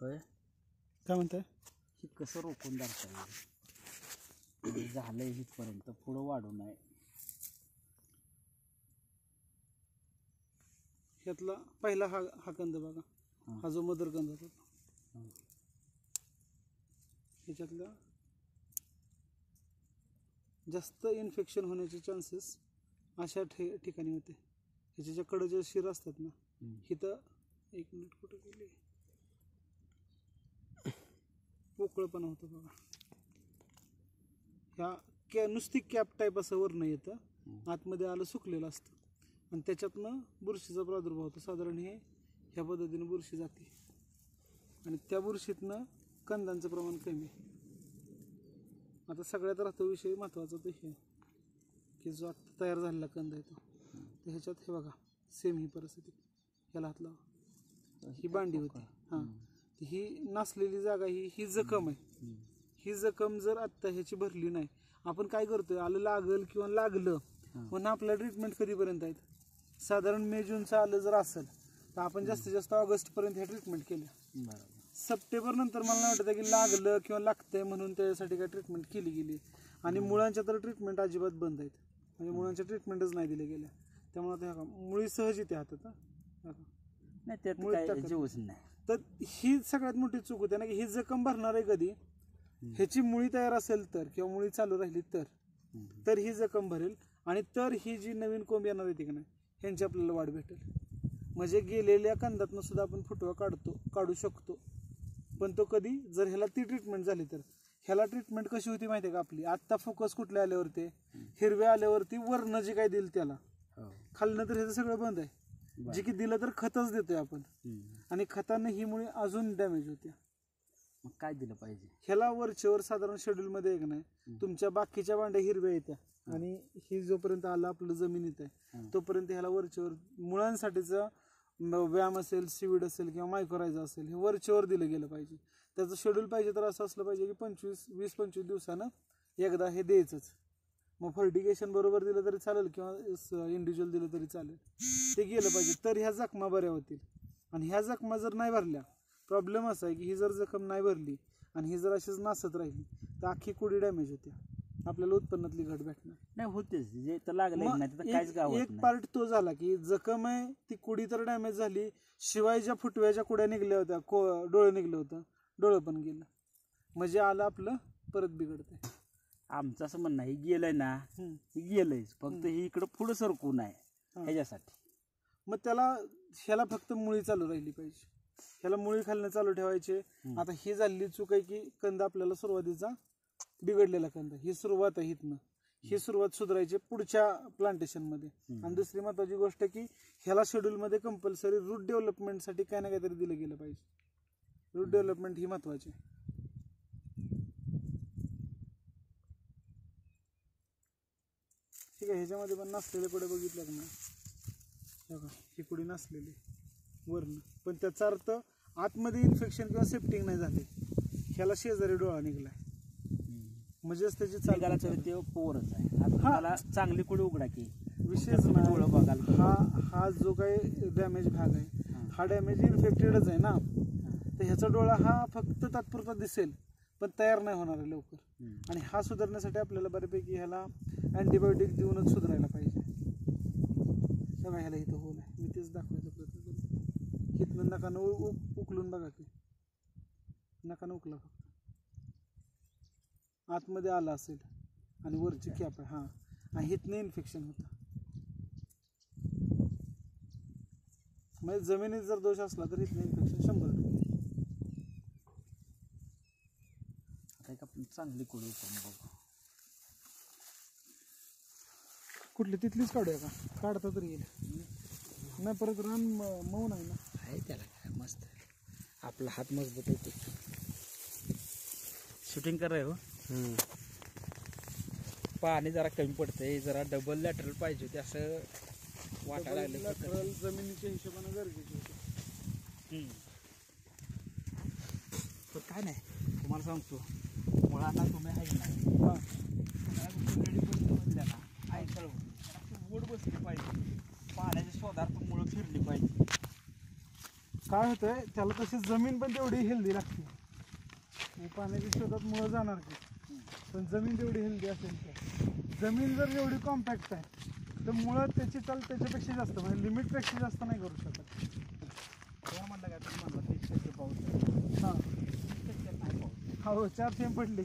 होय? काय म्हणताय हे कसं रोखून धरता येईल झालंय इथपर्यंत पुढं वाढू नये. ह्यातला पहिला हा हा कंद बघा. हा. जो मदर कंद होता. ह्याच्यातला जास्त इन्फेक्शन होण्याचे चान्सेस अशा ठे ठिकाणी होते. ह्याच्या ज्या कडं ज्या शिर असतात ना. इथं एक मिनिट कुठं गेली? पोकळपणा होतं बघा. ह्या कॅ नुसती कॅप टाईप असं वरनं येतं. आतमध्ये आलं सुकलेलं असतं. आणि त्याच्यातनं बुरशीचा प्रादुर्भाव होतो. साधारण हे ह्या पद्धतीने बुरशी जाते. आणि त्या बुरशीतनं कंदांचं प्रमाण कमी आता सगळ्यात राहतो विषय महत्त्वाचा तो हे. की जो आत्ता तयार झालेला कंद आहे तो. तर ह्याच्यात हे बघा सेम ही परिस्थिती. ह्याला हात लावा. ही बांडी होती. हां. ही नसलेली जागा ही ही जखम आहे. ही जखम जर आत्ता ह्याची भरली नाही आपण काय करतोय? आलं लागल किंवा लागलं पण आपल्या ट्रीटमेंट कधीपर्यंत आहेत? साधारण मे जूनचं आलं जर असेल तर आपण जास्तीत जास्त ऑगस्ट पर्यंत ह्या ट्रीटमेंट केल्या बरोबर. सप्टेंबर नंतर मला नाही वाटतं की लागलं किंवा लागतंय म्हणून त्याच्यासाठी काय ट्रीटमेंट केली गेली. आणि मुळांच्या तर ट्रीटमेंट अजिबात बंद आहेत. म्हणजे मुळांच्या ट्रीटमेंटच नाही दिल्या गेल्या. त्यामुळे हे मुळी सहज येते हातात हा. हे. नाही त्यात. जीवच नाही. तर ही सगळ्यात मोठी चूक होते. ना की ही जखम भरणार आहे कधी? ह्याची मुळी तयार असेल तर किंवा मुळी चालू राहिली तर. तर ही जखम भरेल. आणि तर ही जी नवीन कोंब येणार आहे की नाही ह्यांची आपल्याला वाढ भेटेल. म्हणजे गेलेल्या कंदातनं सुद्धा आपण फुटवा काढतो काढू शकतो. पण तो कधी? जर ह्याला ती ट्रीटमेंट झाली तर. ह्याला ट्रीटमेंट कशी होती माहिती आहे का आपली? आत्ता फोकस कुठल्या आल्यावरती? हिरव्या आल्यावरती वर्ण जे काय दिलं त्याला. हो. खाल्लं तर ह्याचं सगळं बंद आहे. जे की दिलं तर खतच देतोय आपण. आणि खतानं ही मुळे अजून डॅमेज होते मग काय दिलं पाहिजे? ह्याला वरच्यावर साधारण शेड्यूल मध्ये एक नाही तुमच्या बाकीच्या भांड्या हिरव्या येत्या. आणि ही जोपर्यंत आलं आपलं जमिनीत आहे. तोपर्यंत ह्याला वरच्यावर मुळांसाठीचा व्यायाम असेल सिविड असेल किंवा मायक्रोरायझा असेल हे वरच्यावर दिलं गेलं पाहिजे. त्याचं शेड्यूल पाहिजे तर असं असलं पाहिजे की पंचवीस वीस पंचवीस दिवसानं एकदा हे द्यायचंच. मग फर्टिगेशन बरोबर दिलं तरी चालेल किंवा इंडिव्हिज्युअल दिलं तरी चालेल. ते गेलं पाहिजे. तर ह्या जखमा बऱ्या होतील. आणि ह्या जखमा जर नाही भरल्या प्रॉब्लेम असा आहे की ही जर जखम नाही भरली आणि ही जर अशीच नासत राहिली तर अख्खी कुडी डॅमेज होते. आपल्याला उत्पन्नातली घट भेटणार. नाही होतेच. जे तर लागलं नाही तर एक- काहीच गाव एक पार्ट तो झाला की जखम आहे ती कुडी तर डॅमेज झाली शिवाय ज्या फुटव्याच्या कुड्या निघल्या होत्या को डोळे निघलं होतं डोळं पण गेलं. म्हणजे आलं आपलं परत बिघडतंय. आमचं असं म्हणणं आहे, हे गेलंय ना. हे गेलंयच फक्त हे इकडं पुढं सरकू नये हा. ह्याच्यासाठी. मग त्याला ह्याला फक्त मुळी चालू राहिली पाहिजे. ह्याला मुळी खालणं चालू ठेवायचे. आता ही झालेली चूक आहे की कंद आपल्याला सुरुवातीचा बिघडलेला कंद. ही सुरुवात आहे इथनं. ही सुरुवात सुधारायची पुढच्या प्लांटेशनमध्ये. आणि दुसरी महत्वाची गोष्ट की ह्याला शेड्यूल मध्ये कंपल्सरी रूट डेव्हलपमेंटसाठी काय ना काहीतरी दिलं गेलं पाहिजे. रूट डेव्हलपमेंट ही महत्वाची. ठीक आहे ह्याच्यामध्ये पण नसलेले कुठे बघितलं का नाही? हे कुडी नसलेली वर्ण. पण त्याचा अर्थ आतमध्ये इन्फेक्शन किंवा सेप्टिंग नाही झाले. ह्याला शेजारी डोळा निघलाय. म्हणजेच त्याची निघाला चाल तरी ते पोरच आहे. आता तुम्हाला चांगली कुठे उघडा की. विशेष डोळं बघाल हा हा जो काही डॅमेज भाग आहे हा. डॅमेज इन्फेक्टेडच आहे ना? तर ह्याचा डोळा हा फक्त तात्पुरता दिसेल पण तयार नाही होणार आहे लवकर. आणि हा सुधारण्यासाठी आपल्याला बऱ्यापैकी ह्याला अँटीबायोटिक देऊनच सुधारायला पाहिजे. बघा ह्याला इथं होल आहे मी तेच दाखवायचा प्रयत्न करतो इथनं नकानं उ- उ- उकलून बघा की. नकानं उकला फक्त. आतमध्ये आला असेल आणि वरची कॅप आहे हां. आणि इथनं इन्फेक्शन होतं. म्हणजे जमिनीत जर दोष असला तर इथलं इन्फेक्शन शंभर टक्के. आता एक आपण चांगली कोळी उकरून बघू. कुठली तिथलीच काढूया का? काढता तरी येईल. नाही परत रान म- मऊ नाही ना. आहे त्याला काय मस्त. आपला हात मजबूत होते शूटिंग कर रे हो? पाणी जरा कमी पडतंय जरा डबल लॅटरल पाहिजे होते असं वाटायला लागलं जमिनीच्या हिशोबाने गरजेचे होते. पण काय नाही तुम्हाला सांगतो. मुळा आता तुम्ही आहे ना हां. रेडी म्हटलं ना ऐकळ वड बसली पाहिजे पाण्याच्या शोधार्थ मुळं फिरली पाहिजे काय होतंय त्याला तशी जमीन पण तेवढी हेल्दी लागते. मग पाण्याच्या शोधात मुळं जाणार की. पण जमीन तेवढी हेल्दी असेल तर. जमीन जर एवढी कॉम्पॅक्ट आहे तर मुळं त्याची चाल त्याच्यापेक्षा जास्त म्हणजे लिमिटपेक्षा जास्त नाही करू शकत. तेव्हा म्हणलं काय तुम्ही म्हणला तीस टक्के पाऊस. हां. तीस टक्के नाही पाऊस. हो चार थेंब पडले.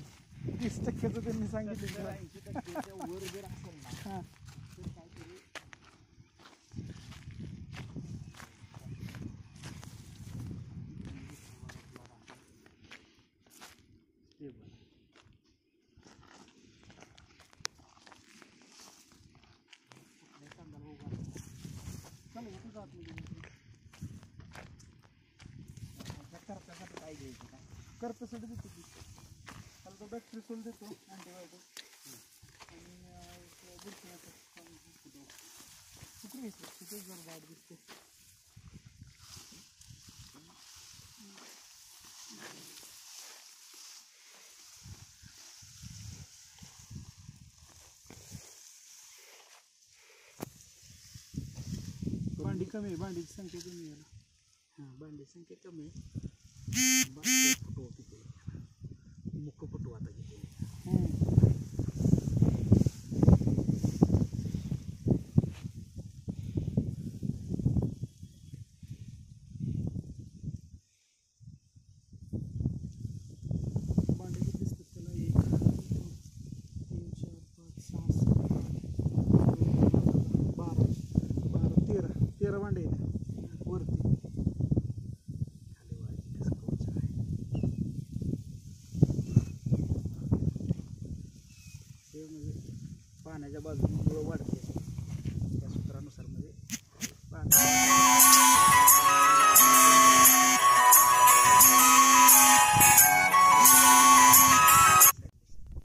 तीस टक्क्याचं त्यांनी सांगितलं. ऐंशी वर जर असेल ना हां तर काहीतरी Stable. कुठल्या कांद्याला उभा राहतो. चल, उभं जात नाही तुम्ही. आता करप्यासाठी काय घ्यायचं काय करप्यासाठी देतो की त्याला तो बॅक्टेरी सोल देतो अँटीबायोटिक आणि अं, बुरशीनाशक पण जर वाढ दिसते? कमी आहे भांडीची संख्या कमी आहे ना? हां भांडी संख्या कमी आहे. फुटवा किती मुख फुटवा आता किती? पाण्याच्या बाजूने मुळं वाढते.